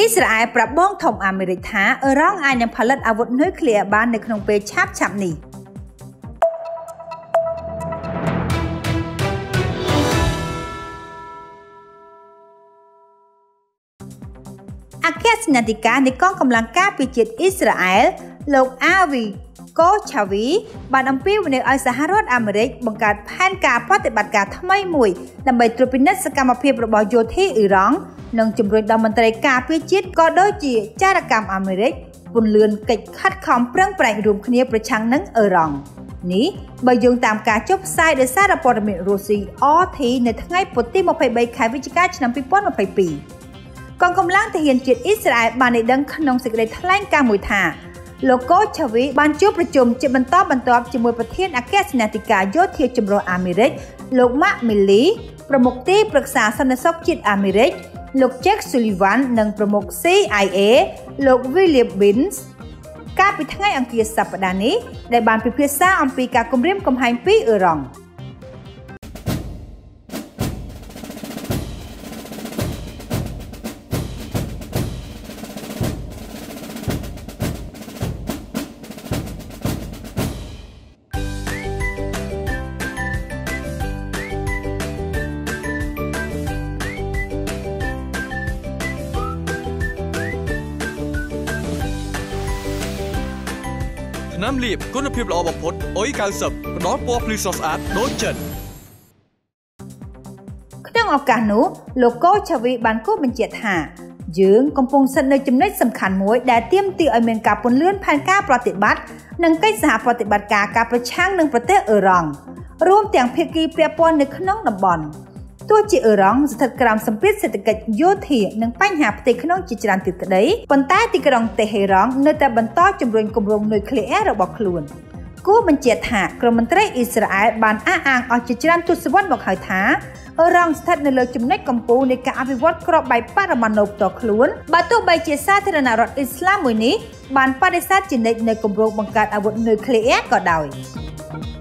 អ៊ីស្រាអែលប្រាប់បងធំអាមេរិកថាអ៊ឺរ៉ង់អាចនឹងផលិតអាវុធនុយក្លេអ៊ែរបាននៅក្នុងពេលឆាប់ឆាប់នេះអគ្គសេនាធិការនៃកងកម្លាំងការពារជាតិអ៊ីស្រាអែល លោកអាវីកូឆាវីបានអំពាវនាវឲ្យសហរដ្ឋអាមេរិកបង្កើតផែនការប្រតិបត្តិការថ្មីមួយដើម្បីត្រួតពិនិត្យសកម្មភាពរបស់យោធាអ៊ីរ៉ង់និងជំរុញដល់មន្ត្រីការពារជាតិក៏ដូចជាចារកម្មអាមេរិកពន្លឿនកិច្ចខិតខំប្រឹងប្រែងរួមគ្នាប្រឆាំងនឹងអ៊ឺរ៉ង់នេះបើយោងតាមការចុះផ្សាយដោយសារព័ត៌មានរុស្ស៊ី RT នៅថ្ងៃពុធទី23ខែវិច្ឆិកាឆ្នាំ2022កងកម្លាំងទាហានជាតិអ៊ីស្រាអែលបានឲ្យដឹងក្នុងសេចក្តីថ្លែងការណ៍មួយថា លោកកូឆាវីបានជួបប្រជុំជាបន្តបន្ទាប់ជាមួយប្រធានអគ្គសេនាធិការយោធាចម្រុះអាមេរិកលោកម៉ាក់មីលីប្រមុខទីប្រឹក្សាសន្តិសុខជាតិអាមេរិកលោក Jack Sullivan និងប្រមុខ CIA លោក William Binns កាលពីថ្ងៃអង្គារសប្តាហ៍នេះដែលបានពិភាក្សាអំពីការគម្រាមកំហែងពីអ៊ឺរ៉ង់។ ថ្នាំលាបគុណភាពល្អបំផុតអុយ90ផ្ដល់ពណ៌ភ្លឺស្រស់ស្អាតដូចចិនក្នុងឱកាសនោះលោកកូឆាវីបានគូបញ្ជាក់ថាយើងកំពុងស្ថិតនៅចំណុចសំខាន់មួយដែលទាមទារឲ្យមានការពន្លឿនផែនការប្រតិបត្តិនិងកិច្ចសហប្រតិបត្តិការការប្រឆាំងនឹងប្រទេសអឺរ៉ង់រួមទាំងភាគីពាក់ព័ន្ធនៅក្នុងតំបន់ ទោះជាអ៊ឺរ៉ង់ស្ថិតក្រោមសម្ពាធសេដ្ឋកិច្ចយោធានិងបញ្ហាផ្ទៃក្នុងជាច្រើនទៀតក្តីប៉ុន្តែទីក្រុងតេហេរ៉ង់នៅតែបន្តជំរុញគម្រោងនុយក្លេអ៊ែររបស់ខ្លួនគួរបញ្ជាក់ថាក្រមមន្ត្រីអ៊ីស្រាអែលបានអះអាងអស់ជាច្រើនទសវត្សរ៍មកហើយថាអ៊ឺរ៉ង់ស្ថិតនៅលើចំណុចកំពូលនៃការអភិវឌ្ឍក្របបែបបរមាណូផ្ទាល់ខ្លួនបើទោះបីជាសាធារណរដ្ឋអ៊ីស្លាមមួយនេះបានបដិសេធជានិច្ចនៅគម្រោងបង្កើតអាវុធនុយក្លេអ៊ែរក៏ដោយ។